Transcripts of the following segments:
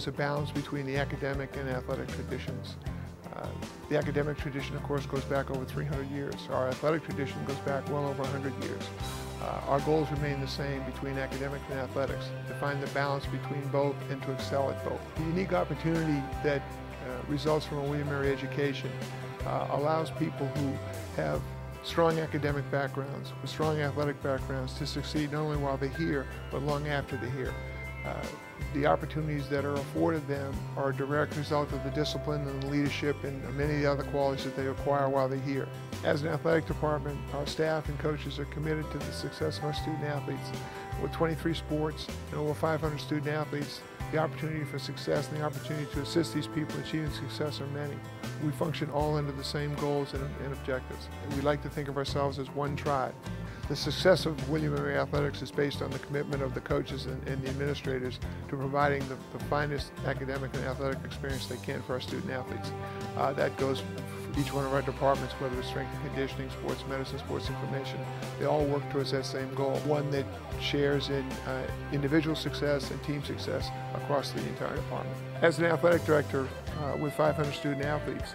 there's a balance between the academic and athletic traditions. Uh, the academic tradition, of course, goes back over 300 years. Our athletic tradition goes back well over 100 years. Uh, our goals remain the same between academics and athletics, to find the balance between both and to excel at both. The unique opportunity that uh, results from a William Mary education uh, allows people who have strong academic backgrounds, with strong athletic backgrounds to succeed not only while they're here, but long after they're here. Uh, the opportunities that are afforded them are a direct result of the discipline and the leadership and many of the other qualities that they acquire while they're here. As an athletic department, our staff and coaches are committed to the success of our student athletes. With 23 sports and over 500 student athletes, the opportunity for success and the opportunity to assist these people in achieving success are many. We function all under the same goals and, and objectives. We like to think of ourselves as one tribe. The success of William and Mary Athletics is based on the commitment of the coaches and, and the administrators to providing the, the, finest academic and athletic experience they can for our student athletes. Uh, that goes each one of our departments, whether it's strength and conditioning, sports medicine, sports information. They all work towards that same goal, one that shares in uh, individual success and team success across the entire department. As an athletic director uh, with 500 student athletes,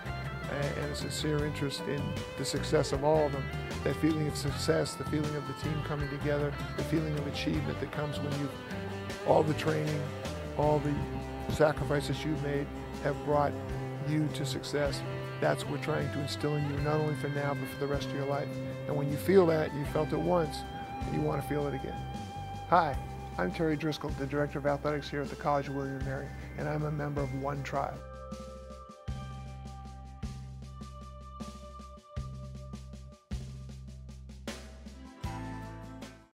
and a sincere interest in the success of all of them. That feeling of success, the feeling of the team coming together, the feeling of achievement that comes when you, all the training, all the sacrifices you've made have brought you to success. That's what we're trying to instill in you, not only for now, but for the rest of your life. And when you feel that, you felt it once, you want to feel it again. Hi, I'm Terry Driscoll, the Director of Athletics here at the College of William & Mary, and I'm a member of One Tribe.